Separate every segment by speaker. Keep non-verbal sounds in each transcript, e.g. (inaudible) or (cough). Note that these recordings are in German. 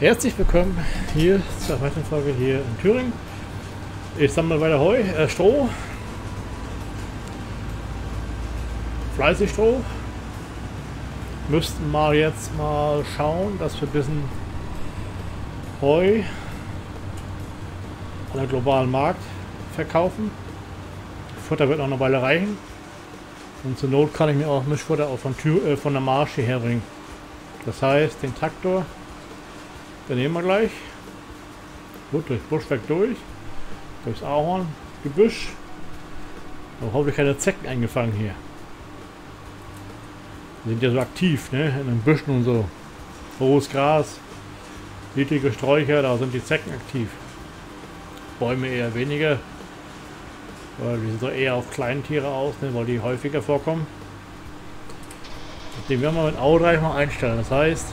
Speaker 1: Herzlich willkommen hier zur weiteren Folge hier in Thüringen. Ich sammle weiter Heu, äh, Stroh. Fleißig Stroh. Müssten mal jetzt mal schauen, dass wir ein bisschen Heu an der globalen Markt verkaufen. Futter wird noch eine Weile reichen. Und zur Not kann ich mir auch Mischfutter auch von, Tür, äh, von der Marsch hierher bringen. Das heißt, den Traktor den nehmen wir gleich. Gut, durch Buschwerk durch. Durchs Ahorn, Gebüsch. Aber hoffentlich keine Zecken eingefangen hier. Die sind ja so aktiv, ne? In den Büschen und so. Hohes Gras, niedrige Sträucher, da sind die Zecken aktiv. Bäume eher weniger. Weil die sind so eher auf Kleintiere aus, ne? weil die häufiger vorkommen. Den werden wir mit Audreich mal einstellen. Das heißt,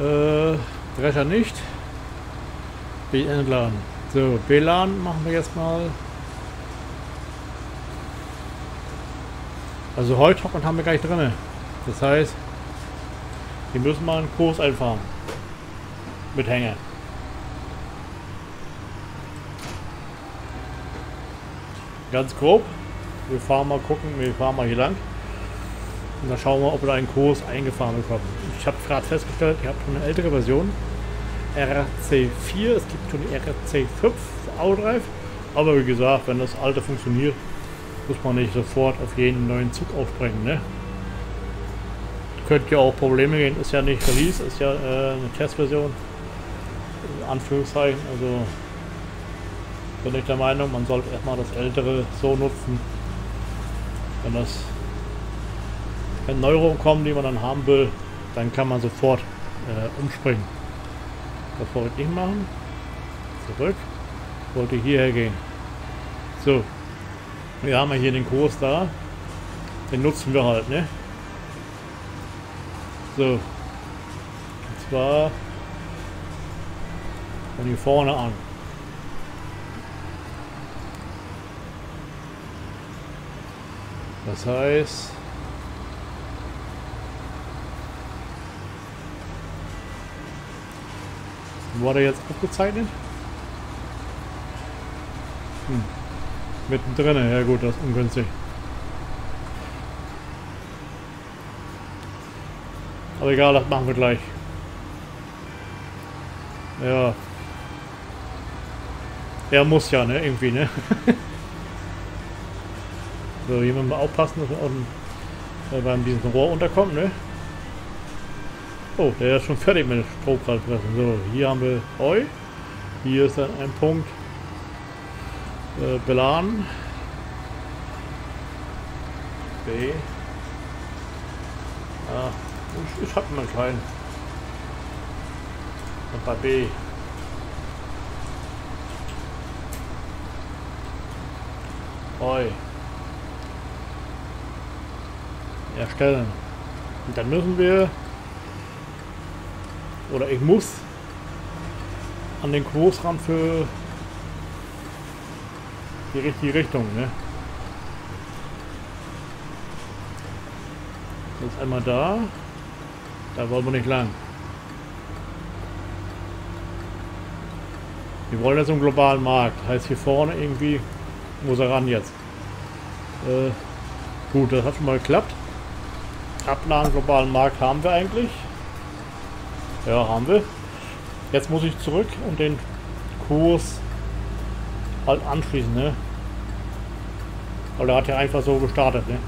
Speaker 1: äh, Drescher nicht. Entladen. So, WLAN machen wir jetzt mal. Also Heutrocknen haben wir gleich drin. Das heißt, wir müssen mal einen Kurs einfahren. Mit Hänger. Ganz grob. Wir fahren mal gucken, wir fahren mal hier lang. Und dann schauen wir, ob wir einen Kurs eingefahren bekommen. Ich habe gerade festgestellt, ihr habt eine ältere Version. RC4, es gibt schon die RC5 Autodrive. Aber wie gesagt, wenn das alte funktioniert, muss man nicht sofort auf jeden neuen Zug aufbringen. Ne? Könnte ja auch Probleme gehen, ist ja nicht Release, ist ja äh, eine Testversion. In Anführungszeichen, also bin ich der Meinung, man sollte erstmal das ältere so nutzen, wenn das wenn Neuerungen kommen, die man dann haben will, dann kann man sofort äh, umspringen. Das wollte ich machen. Zurück. Wollte hierher gehen. So. Wir haben ja hier den Kurs da. Den nutzen wir halt, ne? So. Und zwar von hier vorne an. Das heißt, Wo hat er jetzt aufgezeichnet? Hm. Mittendrin, ja gut, das ist ungünstig. Aber egal, das machen wir gleich. Ja. Er muss ja, ne? Irgendwie, ne? (laughs) so, müssen wir aufpassen, dass wir auch beim diesem Rohr unterkommt, ne? Oh, der ist schon fertig mit dem Strohkaltpressen. So, hier haben wir Heu. Hier ist dann ein Punkt äh, beladen. B. Ah, ich, ich habe mal einen kleinen. Und bei B. Heu. Erstellen. Und dann müssen wir oder ich muss an den Kurs ran für die richtige Richtung. Ne? Ist einmal da. Da wollen wir nicht lang. Wir wollen jetzt im globalen Markt. Heißt hier vorne irgendwie muss er ran jetzt. Äh, gut, das hat schon mal geklappt. Abladen globalen Markt haben wir eigentlich. Ja, haben wir. Jetzt muss ich zurück und den Kurs halt anschließen, ne? Weil er hat ja einfach so gestartet, ne?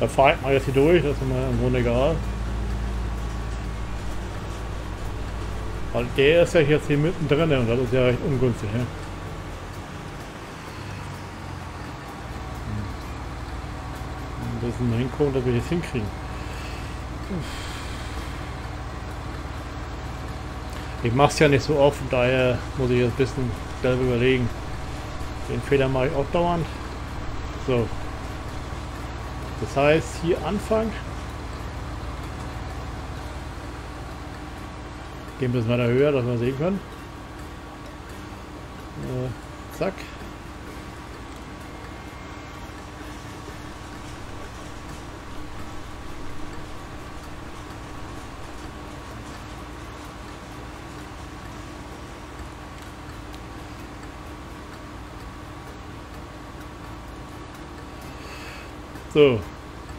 Speaker 1: Da fahre ich mal jetzt hier durch, das ist mir im Grunde egal. Weil der ist ja jetzt hier mittendrin und das ist ja recht ungünstig, ne? Ein bisschen hingucken, dass wir das hinkriegen. Ich mache es ja nicht so oft, daher muss ich jetzt ein bisschen selber überlegen. Den Fehler mache ich auch dauernd. So. Das heißt, hier Anfang. Gehen wir bisschen weiter höher, dass wir sehen können. Äh, zack. So,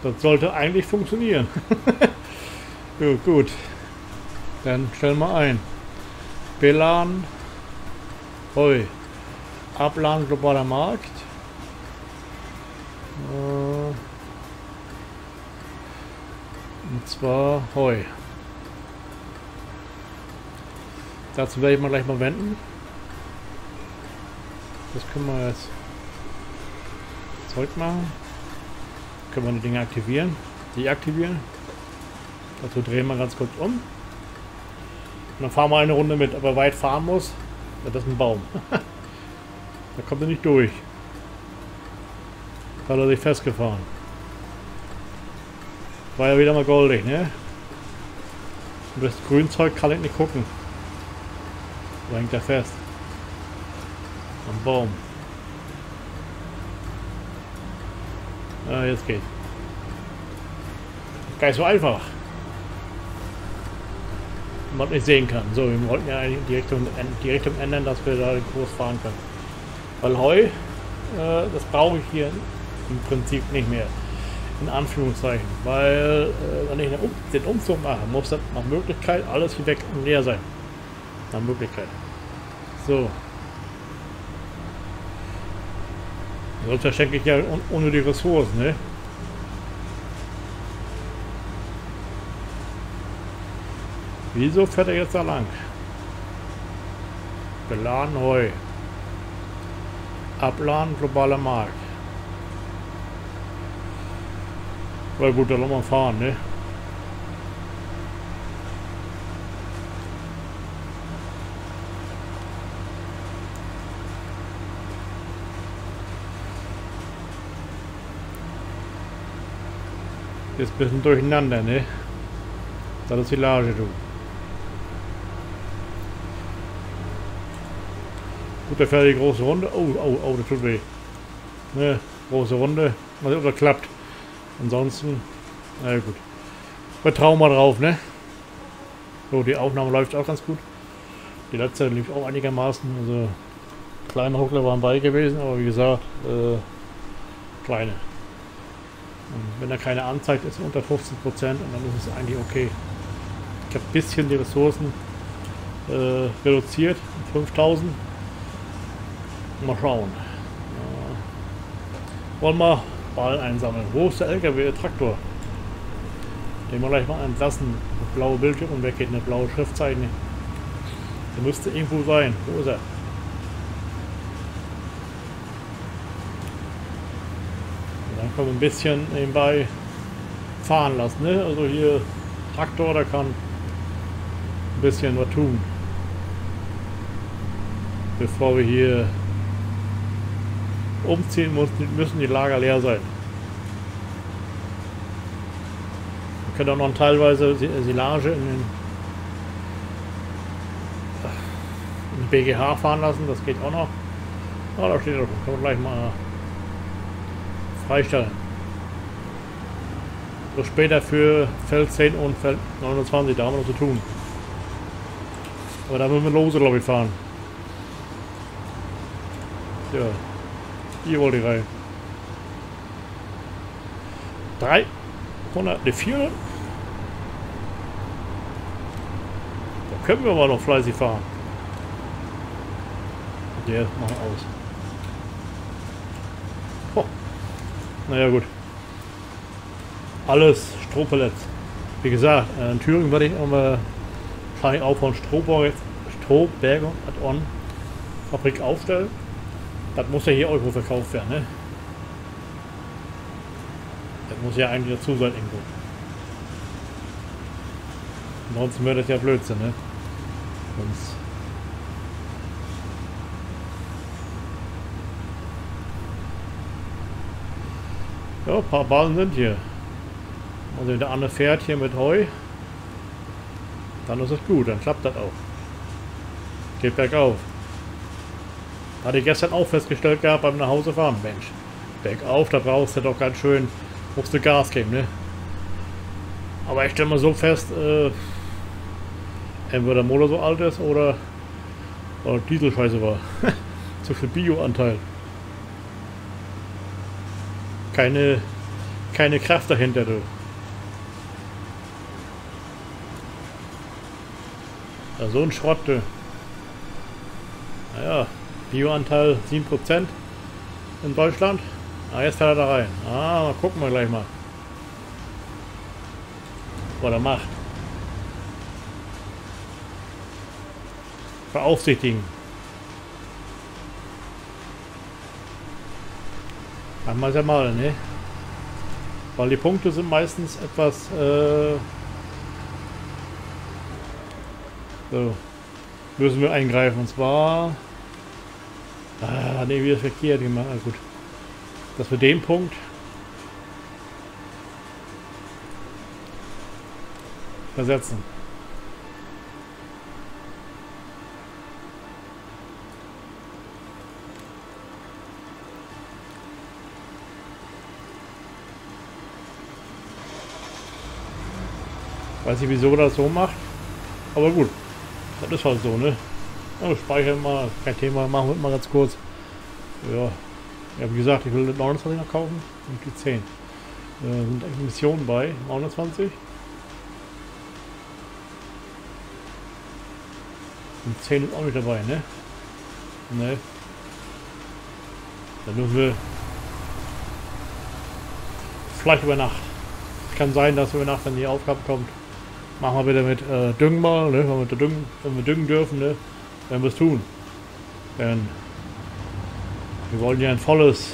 Speaker 1: das sollte eigentlich funktionieren. (laughs) gut, gut. Dann stellen wir ein. Belan Heu. Abladen globaler Markt. Äh, und zwar Heu. Dazu werde ich mal gleich mal wenden. Das können wir jetzt Zeug machen. Können wir die Dinge aktivieren. Deaktivieren. Dazu drehen wir ganz kurz um. Und dann fahren wir eine Runde mit. Aber weit fahren muss, das ist ein Baum. (laughs) da kommt er nicht durch. Da hat er sich festgefahren. War ja wieder mal goldig, ne? Und das Grünzeug kann ich nicht gucken. Wo hängt er fest? Am Baum. Ah, jetzt geht. Gar nicht so einfach. Man nicht sehen kann. So, wir wollten ja die Richtung, die Richtung ändern, dass wir da den Kurs fahren können. Weil Heu, äh, das brauche ich hier im Prinzip nicht mehr. In Anführungszeichen. Weil, äh, wenn ich den Umzug mache, muss das nach Möglichkeit alles hier weg und leer sein. Nach Möglichkeit. So. Sonst verschenke ich ja ohne die Ressourcen, ne? Wieso fährt er jetzt da lang? Beladen Heu. Abladen globaler Markt. Weil gut, dann lassen wir fahren, ne? Jetzt ein bisschen durcheinander, ne? Das ist die Lage, du. Gut, da fährt die große Runde. Oh, oh, oh, das tut weh. Ne, große Runde. Mal sehen, ob das klappt. Ansonsten, na gut. Vertrauen wir drauf, ne? So, die Aufnahme läuft auch ganz gut. Die letzte lief auch einigermaßen. Also, kleine Ruckler waren bei gewesen, aber wie gesagt, äh, kleine. Und wenn er keine anzeigt, ist unter 15 Prozent und dann ist es eigentlich okay. Ich habe ein bisschen die Ressourcen äh, reduziert, 5000. Mal schauen. Äh, wollen wir Ball einsammeln. Wo ist der LKW, der Traktor? Den wir gleich mal entlassen. Das blaue Bildschirm und weggeht eine blaue Schriftzeichen. Der müsste irgendwo sein. Wo ist er? Wir ein bisschen nebenbei fahren lassen. Ne? Also hier Traktor, der kann ein bisschen was tun. Bevor wir hier umziehen müssen die Lager leer sein. Wir können auch noch teilweise Silage in den, BGH fahren lassen, das geht auch noch. Ah, da steht er können wir gleich mal freistellen. So später für Feld 10 und Feld 29, da haben wir noch zu tun. Aber da müssen wir lose, glaube ich, fahren. Ja. Hier wollte ich rein. 300, ne 400. Da können wir aber noch fleißig fahren. Der macht aus. Oh. Naja gut. Alles Strohpellets. Wie gesagt, in Thüringen werde ich aber wahrscheinlich auch von Strohberger Add-on Fabrik aufstellen. Das muss ja hier Euro verkauft werden, ne? Das muss ja eigentlich dazu sein irgendwo. Ansonsten wäre das ja Blödsinn, ne? Sonst Ja, ein paar Ballen sind hier. Also wenn der andere fährt hier mit Heu, dann ist es gut, dann klappt das auch. Geht bergauf. Hatte ich gestern auch festgestellt gehabt beim Nachhausefahren. Mensch, bergauf, da brauchst du doch ganz schön, musst du Gas geben, ne? Aber ich stelle mal so fest, äh, entweder der Motor so alt ist oder, oder Diesel scheiße war. (laughs) Zu viel Bio-Anteil. Keine, keine Kraft dahinter, du. Ja, so ein Schrott, du. Naja, Bioanteil 7% in Deutschland. Ah, jetzt fährt er da rein. Ah, mal gucken wir gleich mal. Was er macht. Beaufsichtigen. Einmal ja mal, ne? Weil die Punkte sind meistens etwas, äh so. Müssen wir eingreifen. Und zwar... Ah, ne, wieder verkehrt gemacht. Ah, gut. Dass wir den Punkt... versetzen. Weiß nicht, wieso das so macht. Aber gut. Das ist halt so, ne? Ja, speichern mal, kein Thema, machen wir mal ganz kurz. Ja. Ja, wie gesagt, ich will den 29 noch kaufen und die 10. Äh, sind eigentlich Missionen bei 29. Und 10 ist auch nicht dabei, ne? Ne. Dann müssen wir vielleicht über Nacht. Kann sein, dass über Nacht dann die Aufgabe kommt. Machen wir wieder mit äh, Düngen mal, ne? wenn, wir düngen, wenn wir düngen dürfen, ne? werden wir es tun. Denn wir wollen ja ein volles,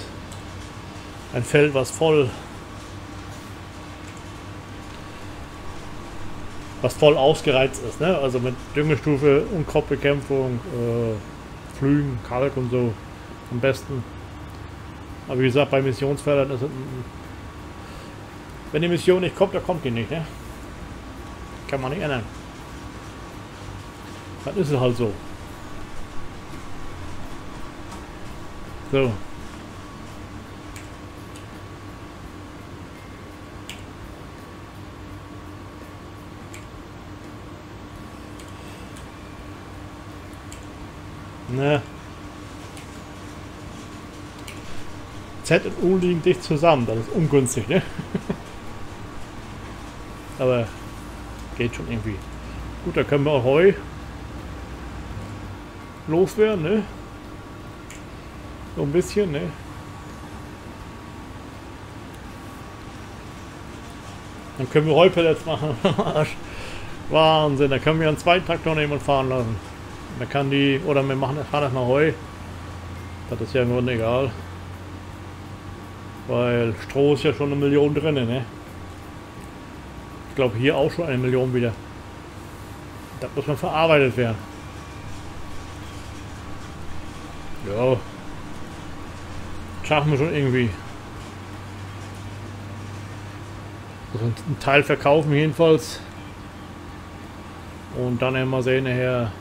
Speaker 1: ein Feld, was voll, was voll ausgereizt ist. Ne? Also mit Düngestufe, Unkropfbekämpfung, äh, Flügen, Kalk und so am besten. Aber wie gesagt, bei Missionsfeldern ist es, wenn die Mission nicht kommt, dann kommt die nicht. Ne? Kann man nicht ändern. Dann ist halt so. So. Ne. Z und U liegen dicht zusammen, das ist ungünstig, ne? (laughs) Aber Geht schon irgendwie. Gut, da können wir Heu loswerden, ne? So ein bisschen, ne? Dann können wir Heupellets machen. (laughs) Wahnsinn, da können wir einen zweiten Traktor nehmen und fahren lassen. Da kann die, oder wir machen, fahren erstmal Heu. Das ist ja im Grunde egal. Weil Stroh ist ja schon eine Million drin, ne? Glaube hier auch schon eine Million wieder. Da muss man verarbeitet werden. Ja. Schaffen wir schon irgendwie. Also einen Teil verkaufen jedenfalls. Und dann immer sehen nachher.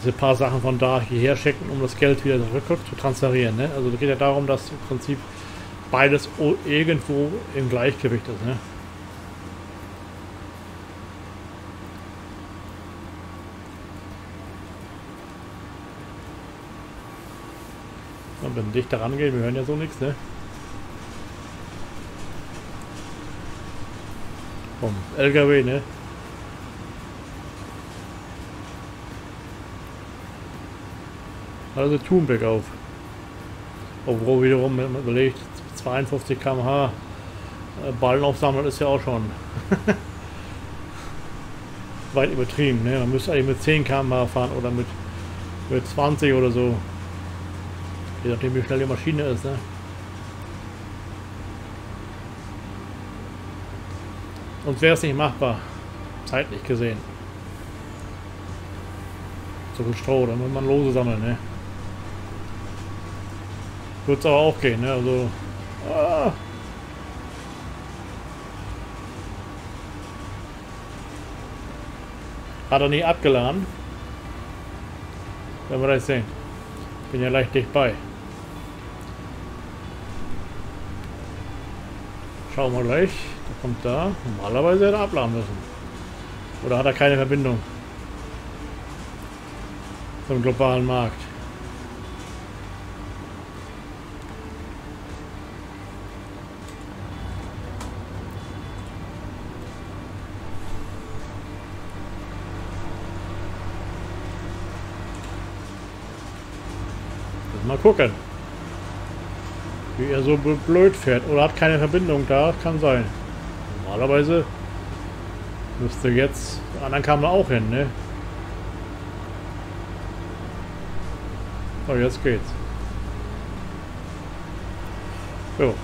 Speaker 1: Dass wir ein paar Sachen von da hierher schicken, um das Geld wieder zurück zu transferieren. Ne? Also es geht ja darum, dass im Prinzip beides irgendwo im Gleichgewicht ist. Ne? Und wenn dichter rangehen, wir hören ja so nichts, ne? Vom LKW, ne? Also Thunberg auf. Obwohl wiederum, wenn man überlegt, 52 km/h Ballen aufsammeln ist ja auch schon (laughs) weit übertrieben. Ne? Man müsste eigentlich mit 10 km/h fahren oder mit, mit 20 oder so. Je nachdem wie schnell die Maschine ist. Ne? Sonst wäre es nicht machbar. Zeitlich gesehen. So viel Stroh, dann muss man lose sammeln. Ne? Wird es aber auch gehen, ne? Also. Ah. Hat er nicht abgeladen? Werden wir das sehen. Bin ja leicht dicht bei. Schauen wir gleich. Der kommt da. Normalerweise hätte er abladen müssen. Oder hat er keine Verbindung zum globalen Markt? Mal gucken. Wie er so blöd fährt. Oder hat keine Verbindung da. Kann sein. Normalerweise müsste jetzt... Die anderen kamen auch hin, ne? Oh, jetzt geht's. So.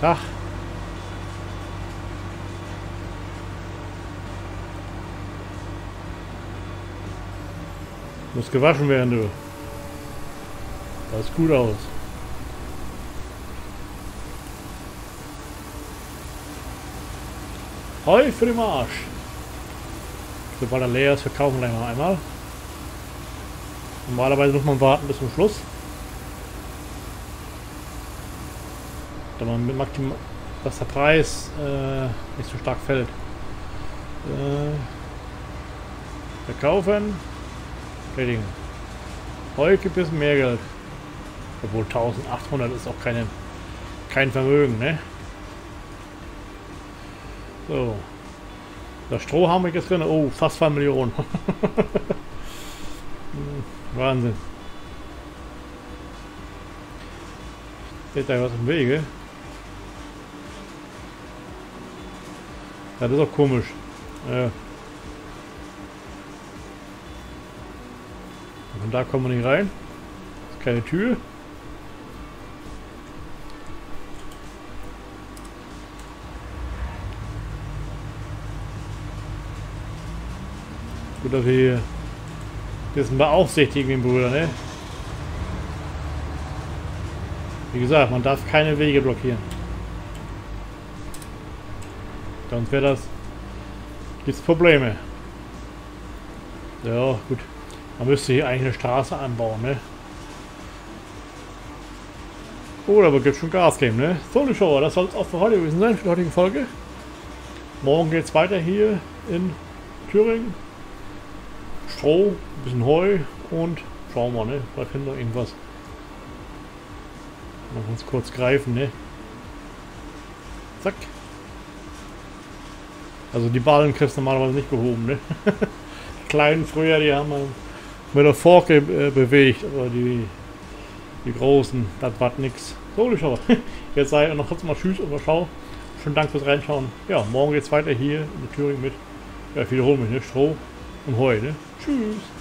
Speaker 1: Tag. Muss gewaschen werden, du. Das sieht gut aus. Heu für den Arsch. Sobald er leer ist, verkaufen wir noch einmal. Normalerweise muss man warten bis zum Schluss. Da man mit maximal, dass der Preis äh, nicht so stark fällt. Äh, verkaufen. Erledigen. Heute gibt es mehr Geld. Obwohl 1800 ist auch keine, kein Vermögen, ne? So. Das Stroh haben wir jetzt drin. Oh, fast 2 Millionen. (laughs) Wahnsinn. Steht da was im Wege? Das ist auch komisch. Ja. Von da kommen wir nicht rein. Ist keine Tür. Gut, dass wir das beaufsichtigen, den Bruder, ne? Wie gesagt, man darf keine Wege blockieren. Sonst wäre das... Gibt's Probleme. Ja, gut. Man müsste hier eigentlich eine Straße anbauen, ne? Oh, aber gibt schon Gas geben, ne? So, Zuschauer, das soll es auch für heute gewesen sein, für die heutige Folge. Morgen geht es weiter hier in Thüringen. Stroh, ein bisschen Heu und schauen wir, ne? Vielleicht finden wir irgendwas. Mal ganz kurz greifen, ne? Zack. Also die Ballen kriegst du normalerweise nicht gehoben, ne? (laughs) Kleinen früher, die haben wir mit der Forke äh, bewegt, aber die, die großen, das war nix. So, (laughs) ich schau. Jetzt sei noch kurz mal Tschüss und mal schau. Schönen Dank fürs Reinschauen. Ja, morgen geht's weiter hier in Thüringen mit, ja, ich wiederhole mich, ne? Stroh und Heu, ne? Tschüss.